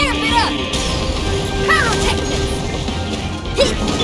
Amp it up! Pyrotechnics!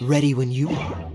ready when you are.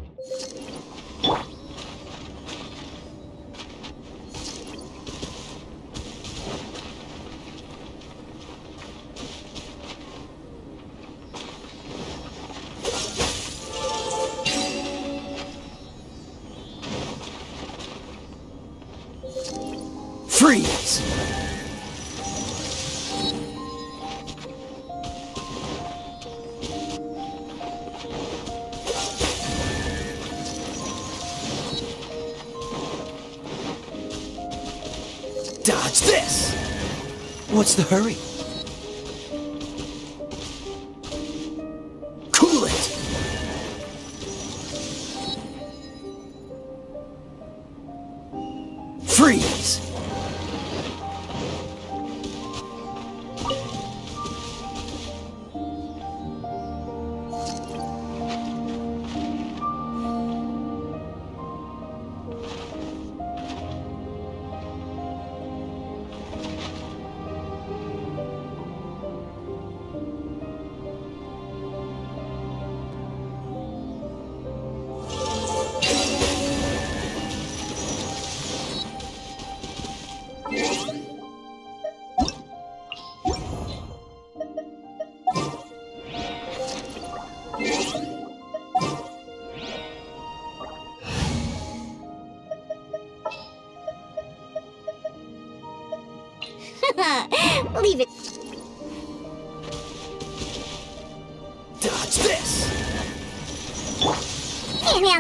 What's this? What's the hurry?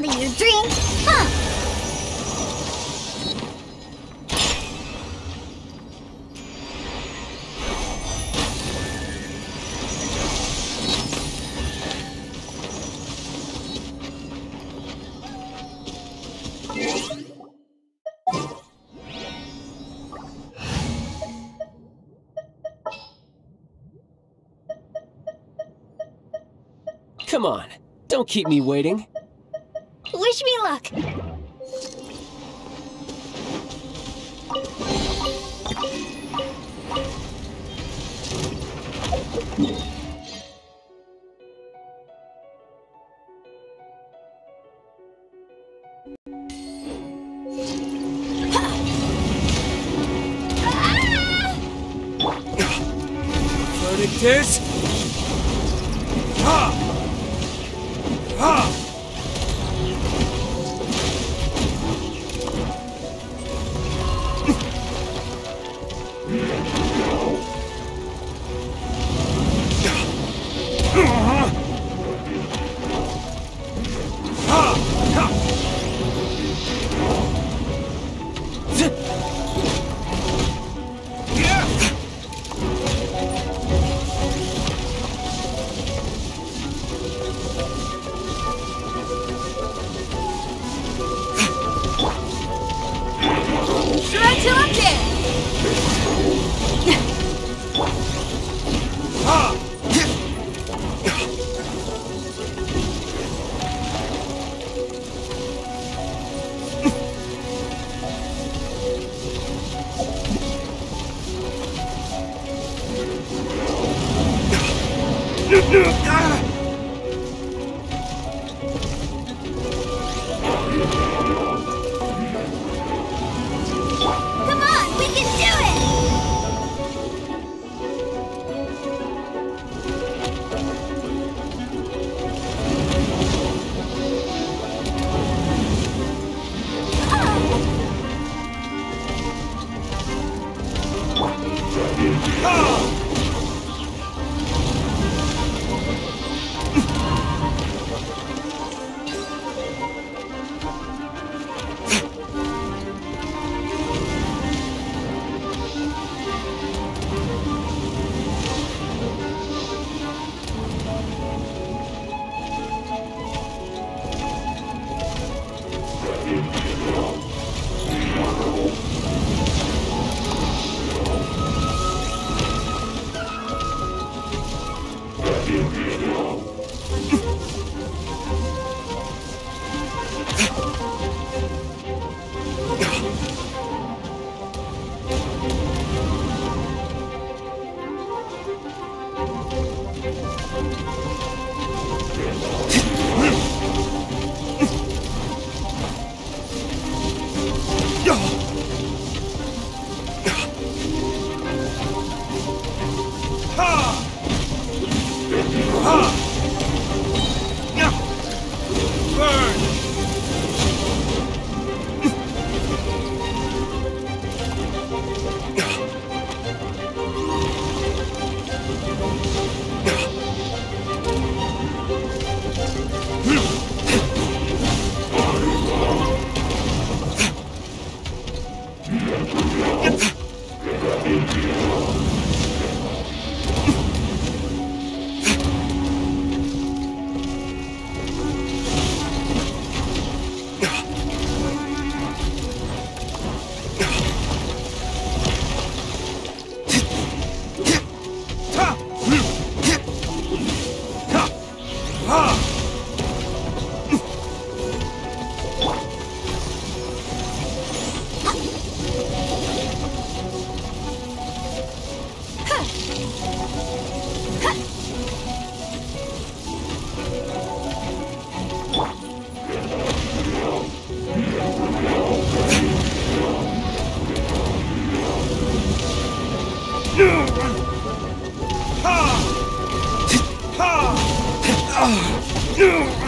Can't handle your drink. Huh. Come on, don't keep me waiting. Wish Ha! Ha!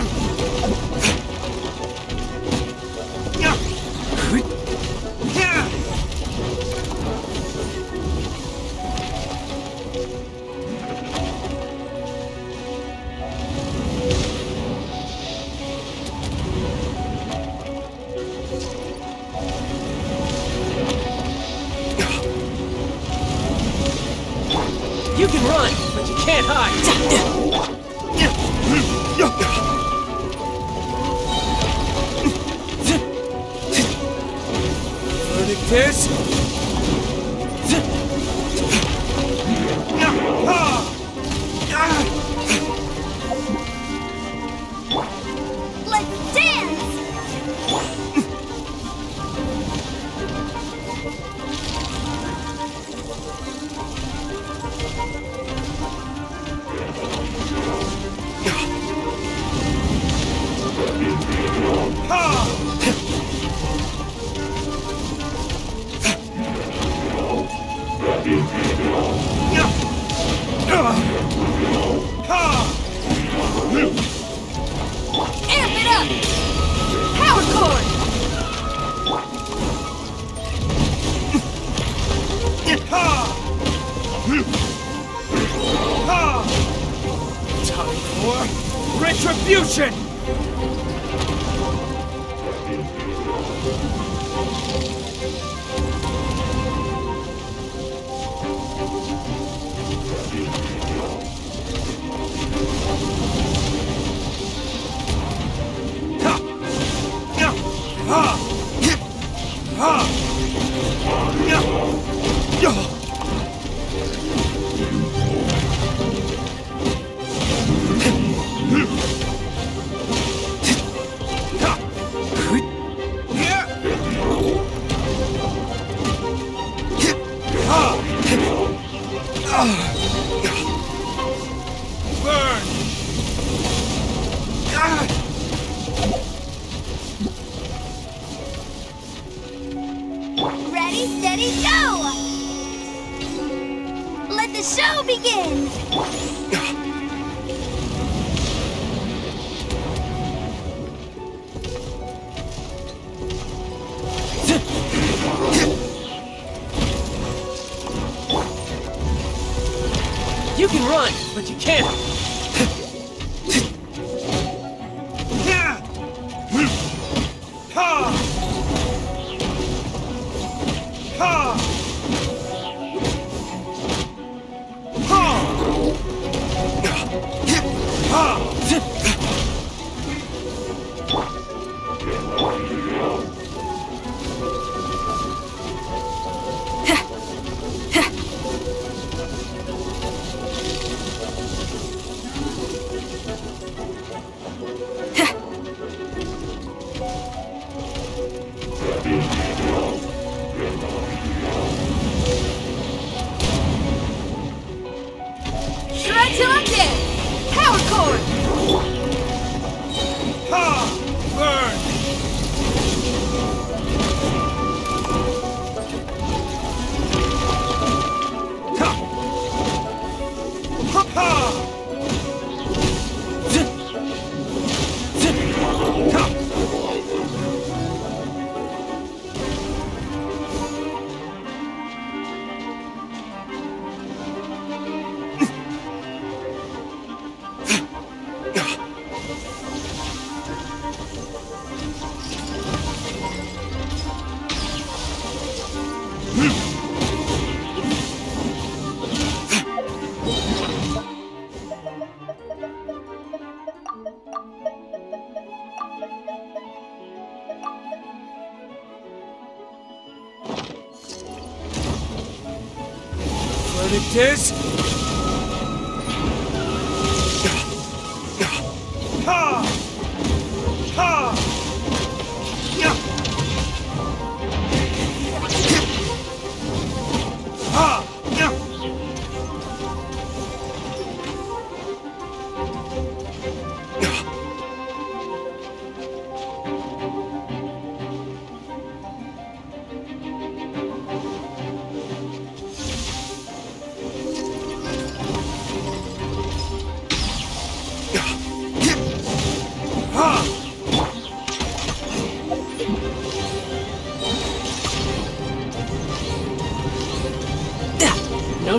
Begin!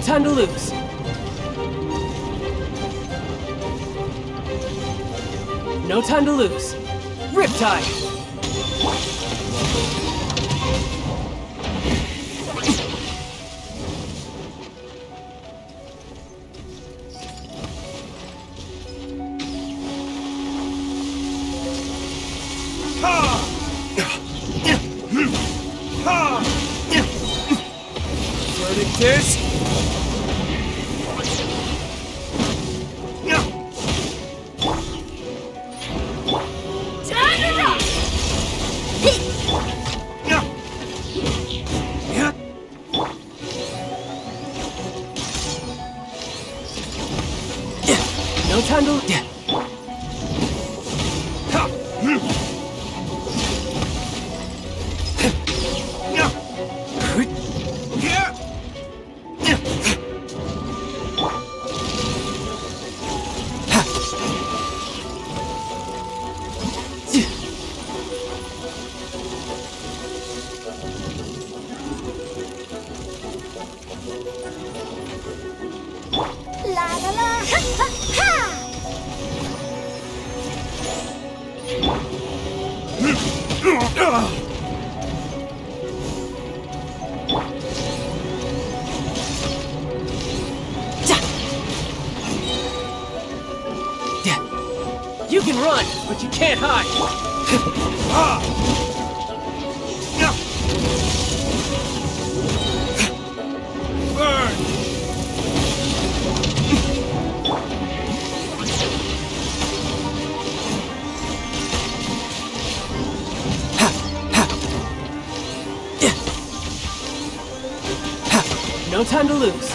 No time Get high! Burn! No time to lose.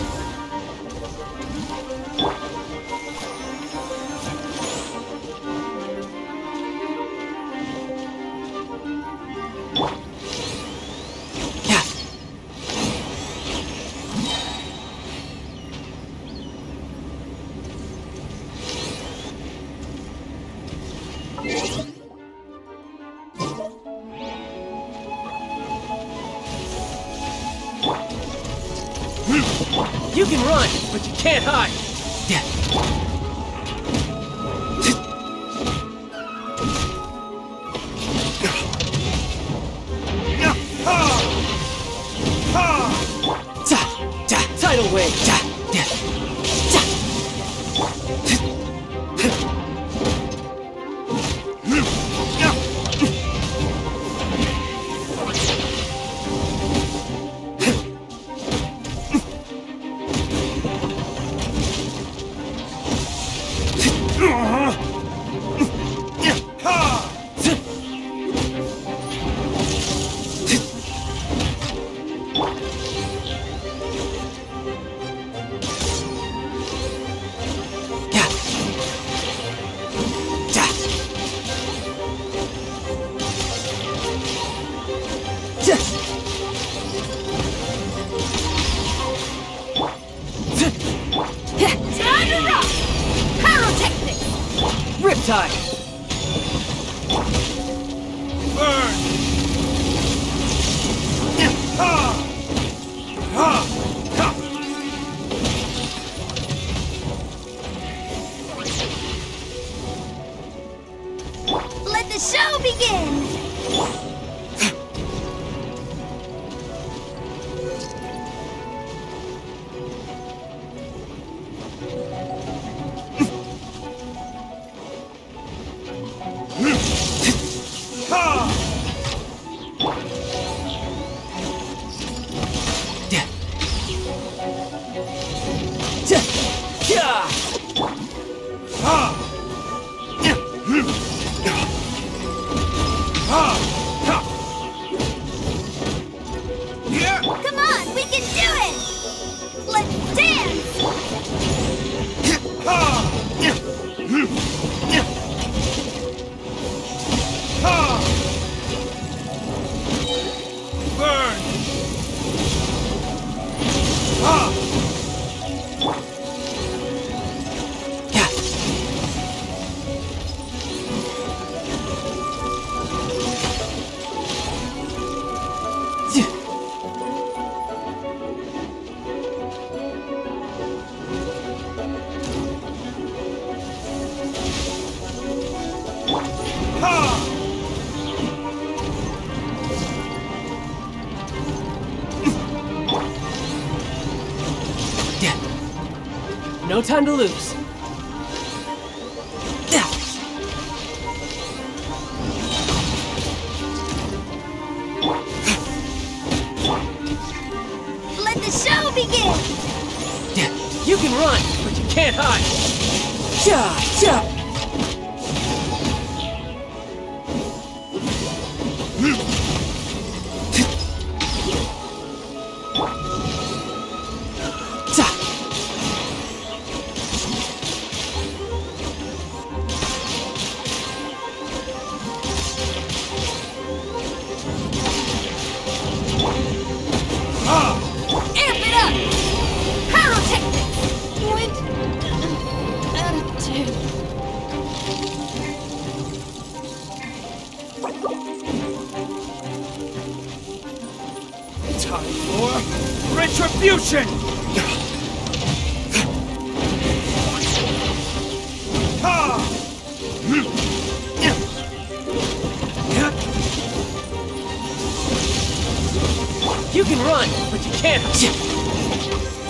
time to lose.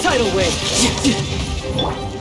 Tidal wave!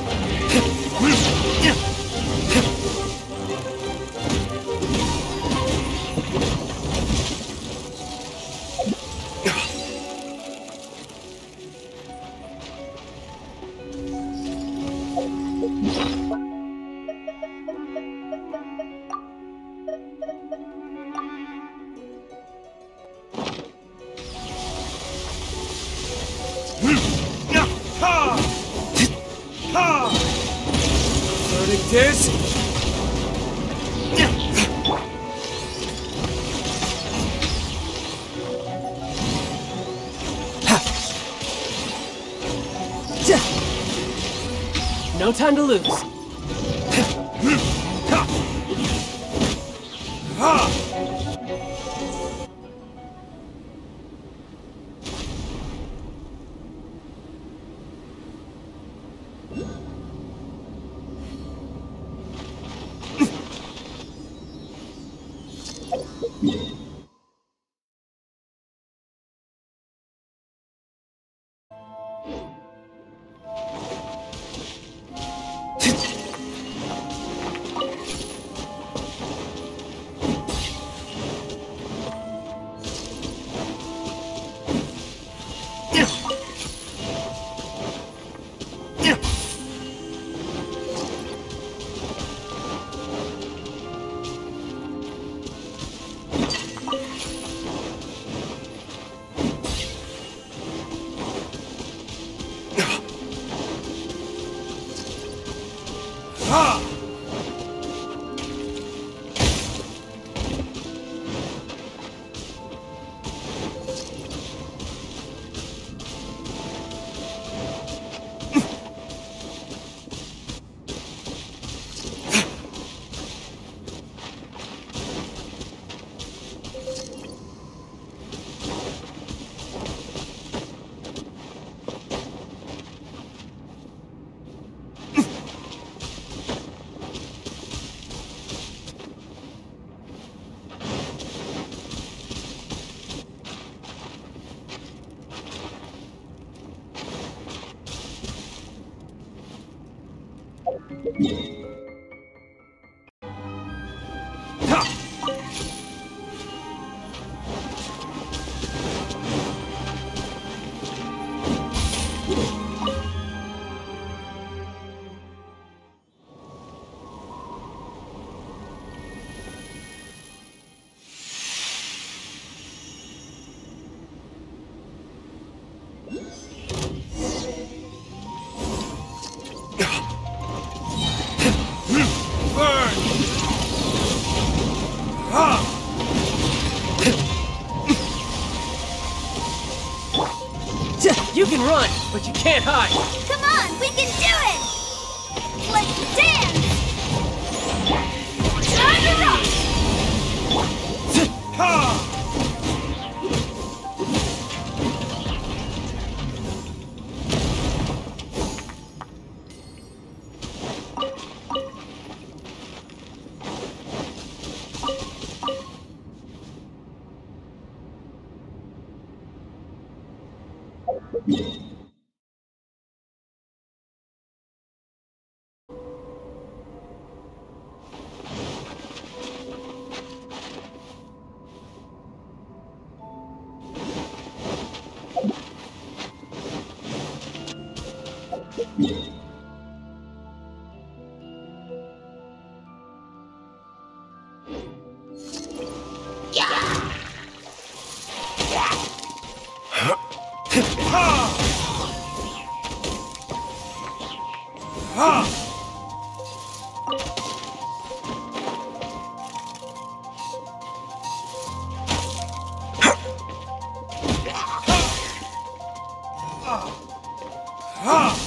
can't hide! Come on, we can do it! Let's dance! Windblade!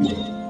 Ha!